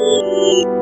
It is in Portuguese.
Música